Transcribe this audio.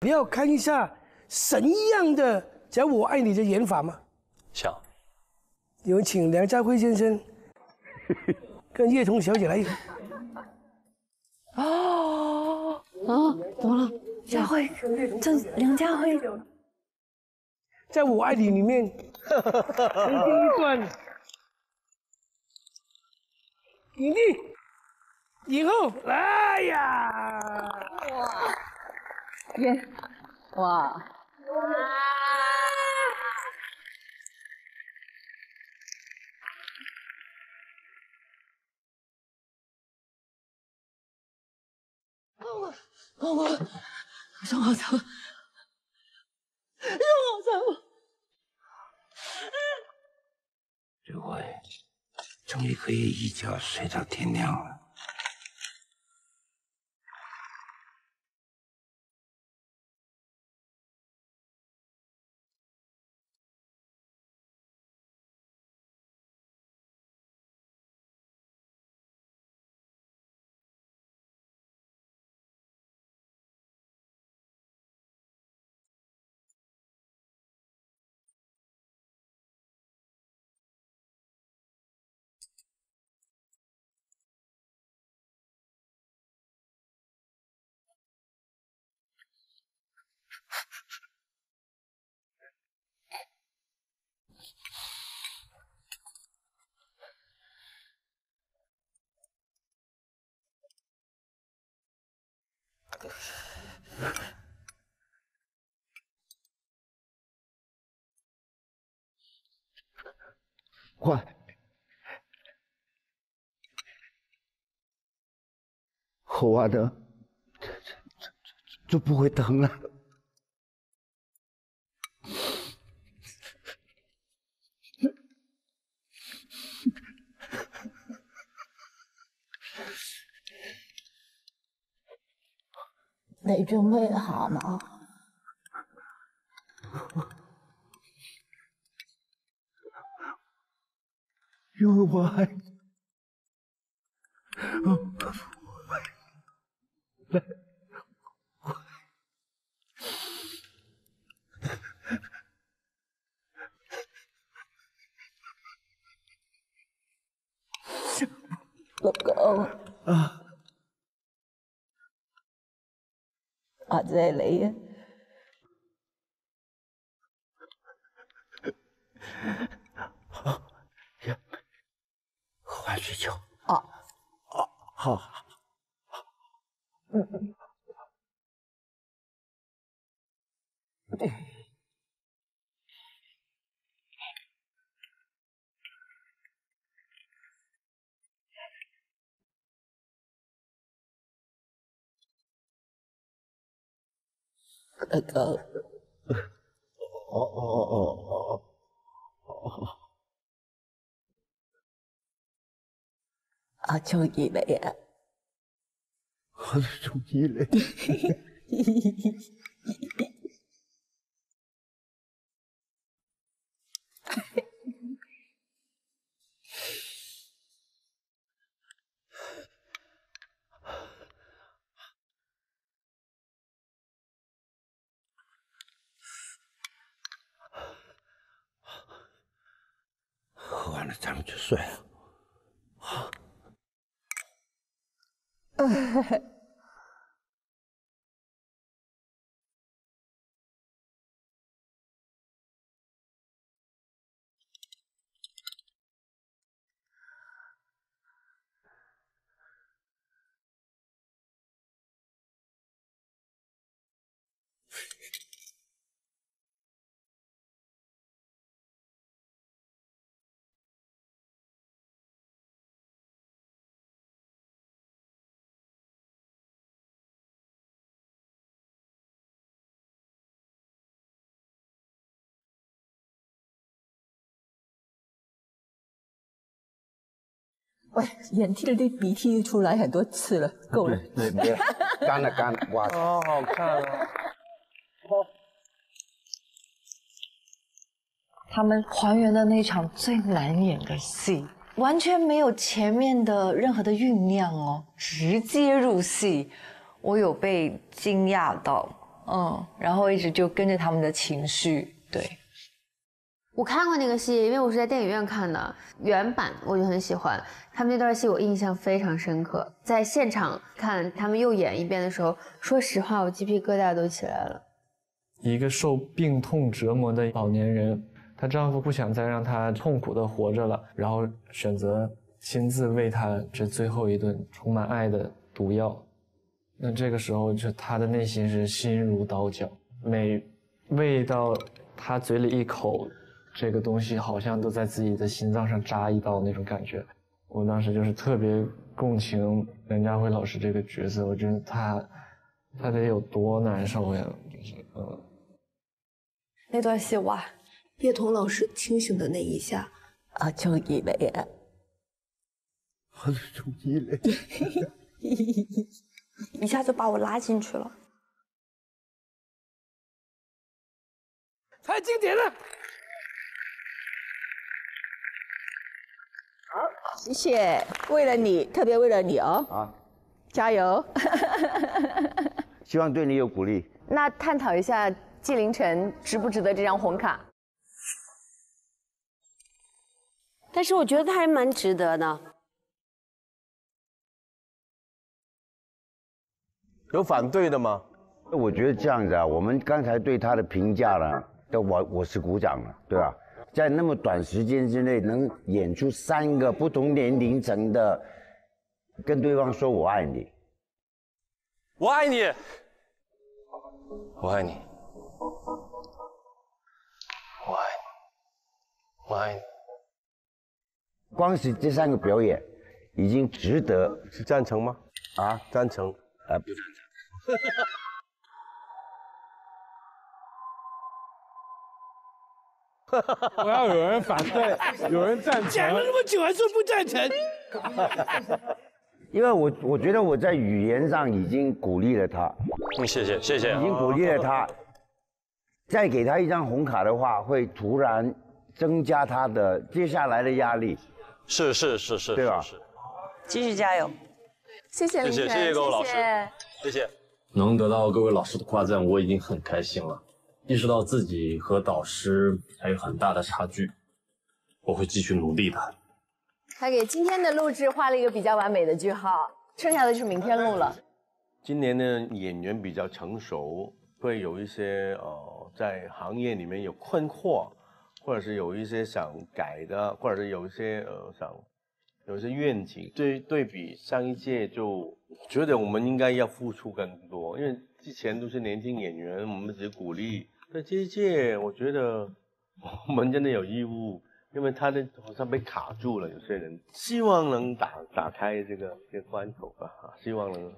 你要看一下神一样的讲我爱你的演法吗？想。有人请梁家辉先生 跟叶童小姐来。哦啊，怎么了？家辉，这梁家辉，在我爱你里面，曾经一段，影帝，影后，哎呀，哇，耶，哇。哇我我让我走，让我走。这回终于可以一觉睡到天亮了。快！喝完的，这这这这就不会疼了。你做咩喊啊？因为我爱你。来，老公。啊。或者係你啊？好，喝完睡觉。啊。啊，好。嗯嗯。哥哥，哦哦哦哦哦，我中意你啊！我都中意你。喝完了，咱们就睡了。好。喂，眼涕的鼻涕出来很多次了，够了。对对，干了干了，哇，好好看啊！他们还原了那场最难演的戏，完全没有前面的任何的酝酿哦，直接入戏，我有被惊讶到，嗯，然后一直就跟着他们的情绪，对。我看过那个戏，因为我是在电影院看的原版，我就很喜欢。他们那段戏我印象非常深刻，在现场看他们又演一遍的时候，说实话，我鸡皮疙瘩都起来了。一个受病痛折磨的老年人，她丈夫不想再让她痛苦的活着了，然后选择亲自喂她这最后一顿充满爱的毒药。那这个时候，就她的内心是心如刀绞，每喂到她嘴里一口。这个东西好像都在自己的心脏上扎一刀那种感觉，我当时就是特别共情梁家辉老师这个角色，我觉得他他得有多难受呀，就是嗯。那段戏哇，叶童老师清醒的那一下，啊，中意你啊，我中意你，一下就把我拉进去了，太经典了。谢谢，为了你，特别为了你哦。啊，加油！希望对你有鼓励。那探讨一下纪凌尘值不值得这张红卡？但是我觉得他还蛮值得的。有反对的吗？我觉得这样子啊，我们刚才对他的评价呢，都我我是鼓掌了，对吧？在那么短时间之内，能演出三个不同年龄层的，跟对方说“我爱你”，我爱你，我爱你，我爱你，我爱你。光是这三个表演，已经值得。是赞成吗？啊，赞成。啊，不赞成。我要有人反对，有人赞成。讲了那么久还说不赞成？因为我我觉得我在语言上已经鼓励了他。嗯，谢谢谢谢。已经鼓励了他，再给他一张红卡的话，会突然增加他的接下来的压力。是是是是，对吧？继续加油。谢谢谢谢谢谢各位老师，谢谢。能得到各位老师的夸赞，我已经很开心了。意识到自己和导师还有很大的差距，我会继续努力的。他给今天的录制画了一个比较完美的句号，剩下的就是明天录了。今年的演员比较成熟，会有一些呃在行业里面有困惑，或者是有一些想改的，或者是有一些呃想有一些愿景。对对比上一届，就觉得我们应该要付出更多，因为之前都是年轻演员，我们只鼓励。在这一届，我觉得我们真的有义务，因为他的好像被卡住了，有些人希望能打打开这个这个关口吧，希望能。